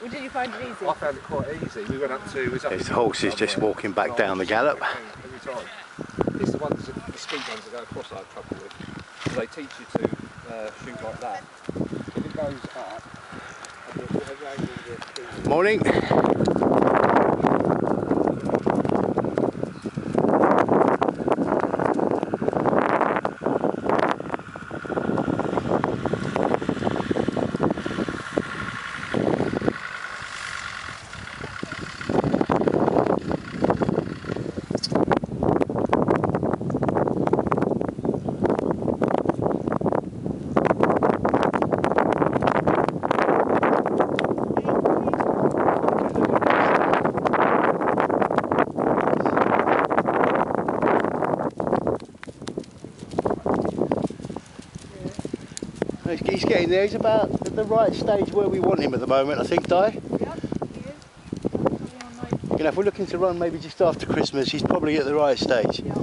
Well, did you find it easy? I found it quite easy. We went up to. it was up His in horse is just walking back down the gallop. Every time. It's the ones, that- the steep ones that go across I have trouble with. 'Cause They teach you to uh, shoot like that. If it goes up, and the- whatever angle the- the- Morning. He's getting there. He's about at the right stage where we want him at the moment, I think, Di. Yeah, he is. Probably on like- You know, if we're looking to run maybe just after Christmas, he's probably at the right stage. Yeah.